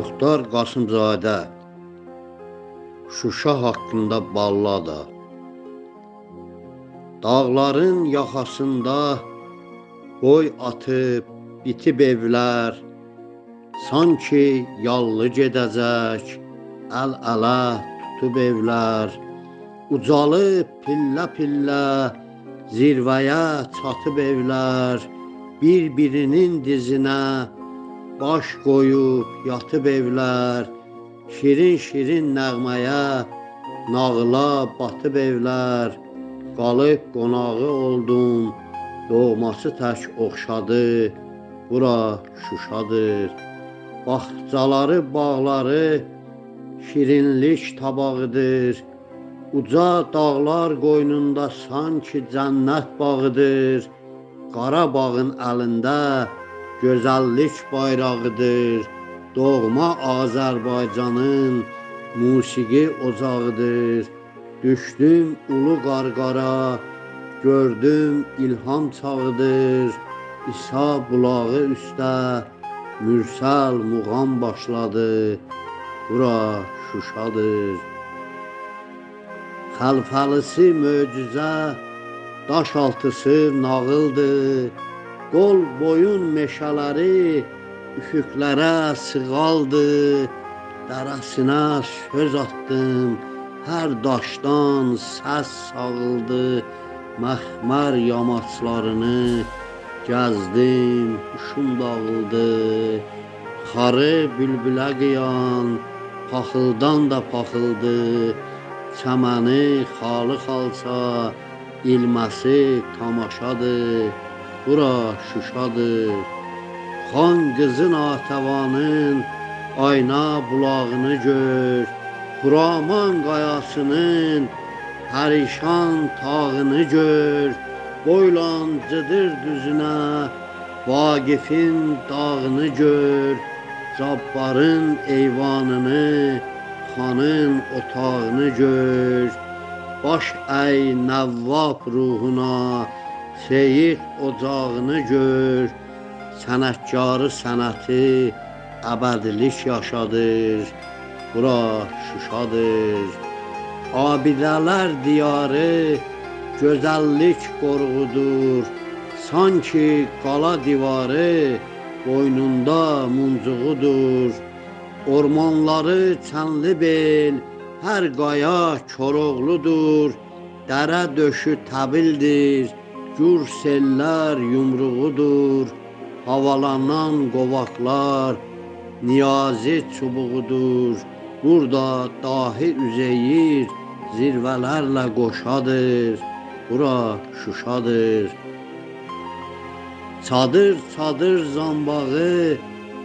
Muxtar Qasımzadə Şuşa haqqında ballada Dağların yaxasında boy atıb bitib evlər Sanki yallı gedəcək əl-ələ tutub evlər Ucalıb pillə-pillə zirvəyə çatıb evlər Bir-birinin dizinə baş qoyub yatıb evlər, şirin-şirin nəğməyə, nağıla batıb evlər, qalıb qonağı oldum, doğması tək oxşadı, bura Şuşadır. Bağçaları, bağları şirinlik tabağıdır. Uca dağlar qoynunda sanki cənnət bağıdır. Qarabağın əlində gözəllik bayrağıdır. Doğma Azərbaycanın musiqi ocağıdır. Düşdüm ulu qarqara, gördüm ilham çağıdır. İsa bulağı üstə mürsəl muğam başladı. Bura Şuşadır. Xəlfəlisi möcüzə, daş altısı nağıldır. Qol boyun meşələri üfüqlərə sığaldı. Dərəsinə söz atdım, hər daşdan səs sağıldı. Məxmər yamaçlarını gəzdim, huşum dağıldı. Xarı bülbülə qiyan, paxıldan da paxıldı. Çəməni xalı xalça, ilməsi tamaşadır. Bura Şuşadır. Xan qızın Atəvanın ayna bulağını gör. Xuraman qayasının pərişan tağını gör. Boylancıdır düzünə Vaqifin dağını gör. Cabbarın eyvanını, xanın otağını gör. Baş əy Nəvvab ruhuna, Seyid ocağını gör, sənətkarı sənəti əbədilik yaşadır. Bura Şuşadır. Abidələr diyarı gözəllik qoruğudur. Sanki qala divarı boynunda muncuğudur. Ormanları çənli bel, hər qaya Koroğludur. Dərə döşü təbildir. Gür sellər yumruğudur, havalanan qovaqlar niyazi çubuğudur. Burada dahi Üzeyir zirvələrlə qoşadır. Bura Şuşadır. Çadır çadır zambağı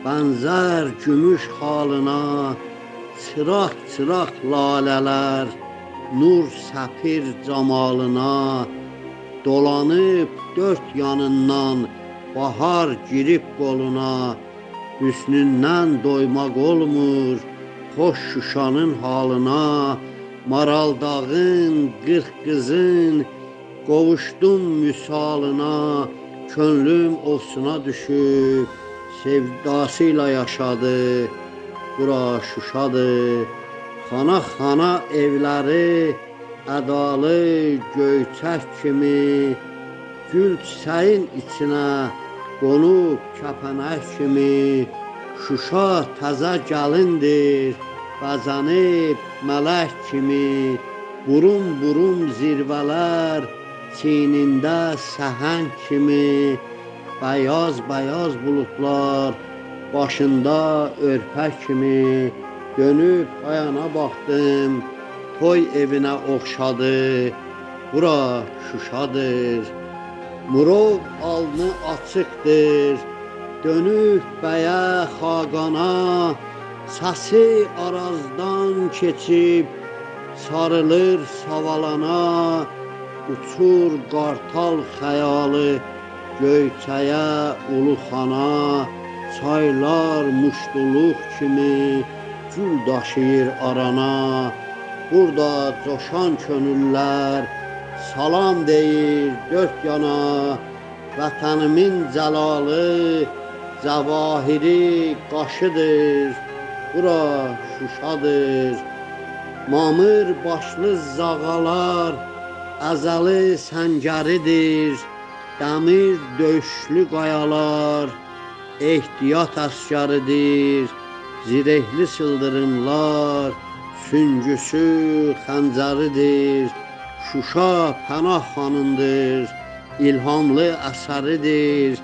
bənzər gümüş halına, çıraq çıraq lalələr nur səpir camalına. Dolanıb dörd yanından bahar girib qoluna, Hüsnündən doymaq olmur, xoş Şuşanın halına, Maral dağın, qırx qızın, qovuşdum müsalına, Könlüm ofsuna düşüb, sevdasıyla yaşadı, Bura Şuşadır, xana-xana evləri, ədalı göyçək kimi gül çiçəyin içinə qonub kəpənək kimi Şuşa təzə gəlindir, bəzənib mələk kimi burun-burun zirvələr çiynində səhəng kimi bəyaz-bəyaz buludlar başında örpək kimi dönüb ayana baxdım toy evinə oxşadı. Bura Şuşadır. Murov alnı açıqdır. Dönüb bəyə xaqana, səsi arazdan keçib sarılır savalana, uçur qartal xəyalı göyçəyə uluxana, çaylar muşduluq kimi gül daşıyır arana. Burada coşan könüllər salam deyir dörd yana Vətənimin cəlalı cəvahiri qaşıdır bura Şuşadır. Mamır başlı zağalar əzəli səngəridir. Dəmir döşlü qayalar ehtiyat əsgəridir. Zirehli sıldırımlar süngüsü xəncəridir. Şuşa pənah xanındır, ilhamlı əsəridir.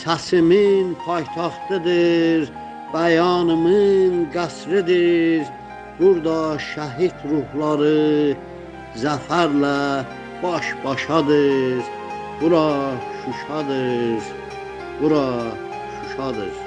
Səsimin paytaxtıdır, bəyanımın qəsridir. Burada şəhid ruhları zəfərlə baş-başadır. Bura Şuşadır, bura Şuşadır.